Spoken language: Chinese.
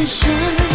人生